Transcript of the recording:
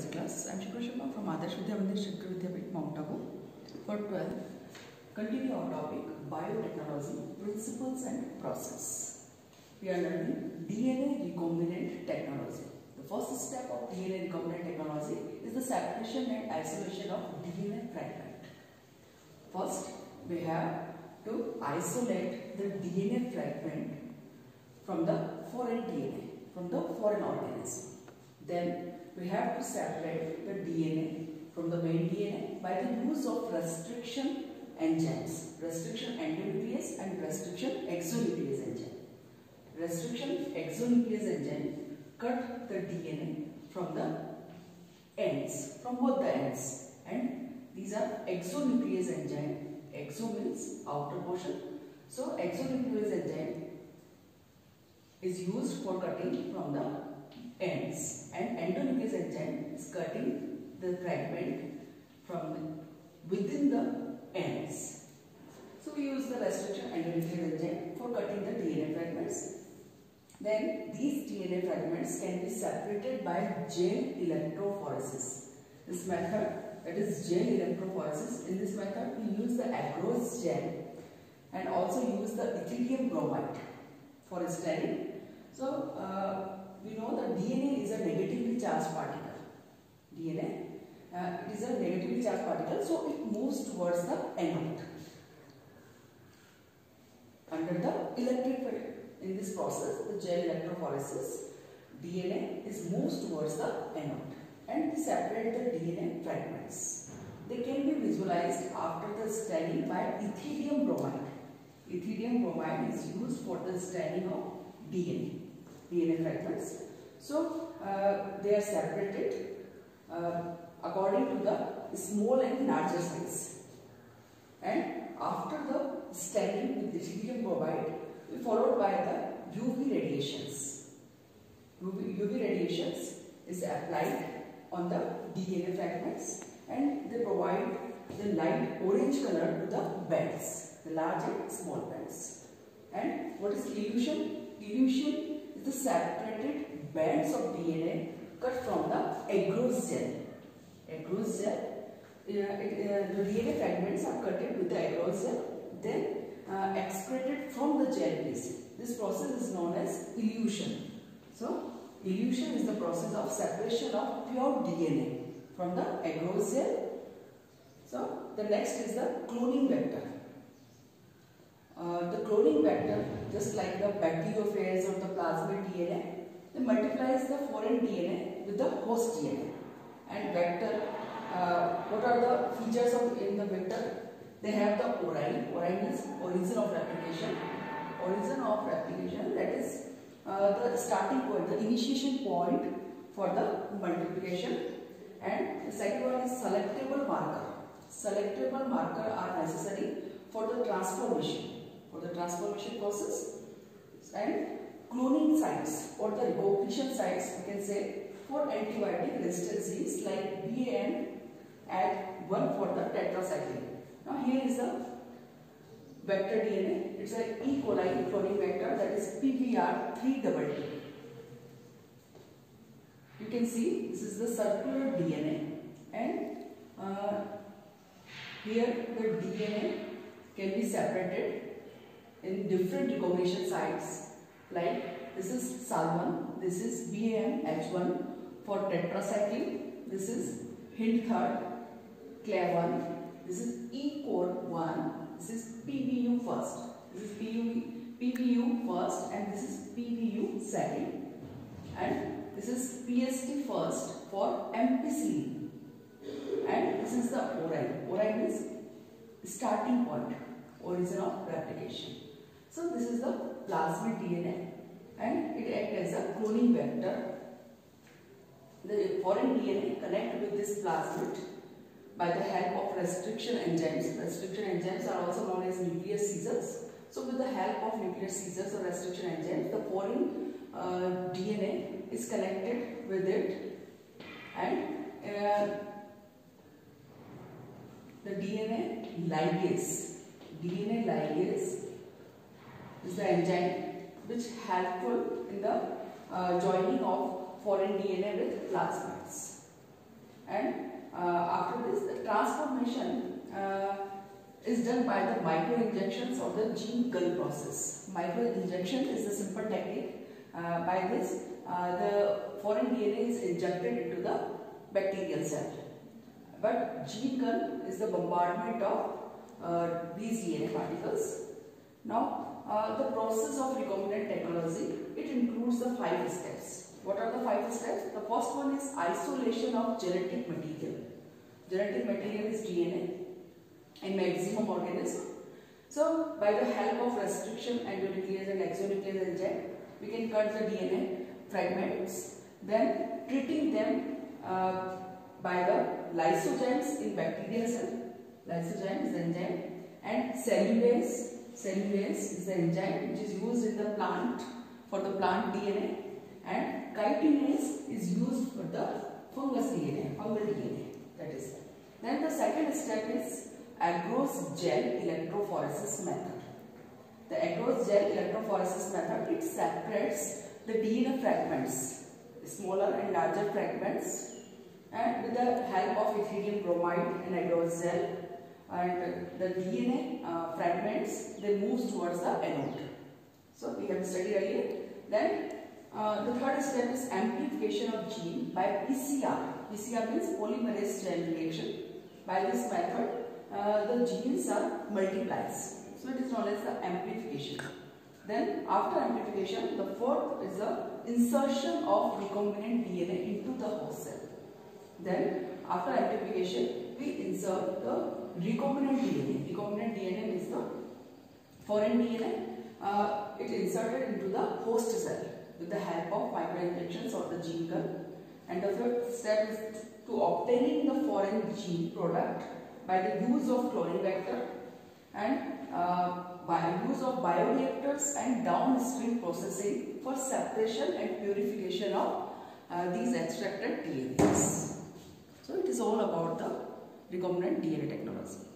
biology class. I am Shipra Sharma from Adarsh Vidya Mandir Shankar Vidya Peeth, Mount Abu. For 12, continue our topic biotechnology, principles and process. We are learning DNA recombinant technology. The first step of DNA recombinant technology is the separation and isolation of DNA fragment. First, we have to isolate the DNA fragment from the foreign DNA, from the foreign organism. Then we have to separate the DNA from the main DNA by the use of restriction enzymes, restriction endonuclease and restriction exonuclease enzyme. Restriction exonuclease enzyme cut the DNA from the ends, from both the ends and these are exonuclease enzyme. Exo means outer portion. So exonuclease enzyme is used for cutting from the ends and endonuclease enzyme is cutting the fragment from within the ends. So we use the restriction endonuclease enzyme for cutting the DNA fragments. Then these DNA fragments can be separated by gel electrophoresis. This method that is gel electrophoresis. In this method we use the agarose gel and also use the ethidium bromide for staining. So uh, we know that DNA is a negatively charged particle. DNA uh, it is a negatively charged particle so it moves towards the anode. Under the electric field in this process the gel electrophoresis DNA is moves towards the anode and we separate the DNA fragments. They can be visualized after the staining by ethidium bromide. Ethidium bromide is used for the staining of DNA, DNA fragments. So, uh, they are separated uh, according to the small and larger size. And after the staining with the ethidium bromide, followed by the UV radiations. UV, UV radiations is applied on the DNA fragments and they provide the light orange color to the bands, the large and small bands. And what is elution? Elution the separated bands of DNA cut from the. Agarose gel, uh, uh, the DNA fragments are cutted with the agarose gel, then uh, excreted from the gel piece. This process is known as elution. So, elution is the process of separation of pure DNA from the agarose gel. So, the next is the cloning vector. Uh, the cloning vector, just like the bacteriophage or the plasmid DNA, they multiplies the foreign DNA with the host DNA. And vector, uh, what are the features of in the vector? They have the origin. Origin is origin of replication. Origin of replication that is uh, the starting point, the initiation point for the multiplication. And the second one is selectable marker. Selectable marker are necessary for the transformation, for the transformation process. And cloning sites or the recognition sites, we can say for antibiotic resistant genes like BAN at 1 for the tetracycline. Now here is the vector DNA. It's a E. coli cloning vector that is pBR322. You can see this is the circular DNA and uh, here the DNA can be separated in different recognition sites like this is SAL1, this is BAMH1 for tetracycline, this is Hind third, CLAV1, this is E core 1, this is PVU first, this is PVU, PVU first and this is PVU second and this is PST first for MPC and this is the origin. Origin is starting point, origin of replication. So this is the plasmid DNA and it acts as a cloning vector. The foreign DNA connect with this plasmid by the help of restriction enzymes. Restriction enzymes are also known as nuclear scissors. So with the help of nuclear scissors or restriction enzymes, the foreign uh, DNA is connected with it and uh, the DNA ligase, DNA ligase is the enzyme which helpful in the uh, joining of foreign DNA with plasmids. and uh, after this the transformation uh, is done by the micro injections or the gene gun process. Micro injection is the simple technique. Uh, by this uh, the foreign DNA is injected into the bacterial cell. But gene gun is the bombardment of uh, these DNA particles. Now, uh, the process of recombinant technology, it includes the five steps. What are the five steps? The first one is isolation of genetic material. Genetic material is DNA in maximum organism. So, by the help of restriction endonuclease and exonuclease enzyme, we can cut the DNA fragments, then treating them uh, by the lysozymes in bacterial cell lysozyme enzyme and cellulase cellulase is the enzyme which is used in the plant for the plant DNA and chitinase is used for the fungus DNA fungal DNA that is. Then the second step is agarose gel electrophoresis method. The agarose gel electrophoresis method it separates the DNA fragments smaller and larger fragments and with the help of ethylene bromide and agarose gel and the DNA uh, fragments they move towards the anode. So we have studied earlier. Then uh, the third step is amplification of gene by PCR. PCR means polymerase chain reaction. By this method, uh, the genes are multiplies. So it is known as the amplification. Then after amplification, the fourth is the insertion of recombinant DNA into the host cell. Then after amplification, we insert the recombinant DNA. Recombinant DNA is the foreign DNA. Uh, it inserted into the host cell with the help of microinjections or the gene gun. And the third step is to obtaining the foreign gene product by the use of cloning vector and uh, by use of bioreactors and downstream processing for separation and purification of uh, these extracted DNAs. So it is all about the recombinant DNA technology.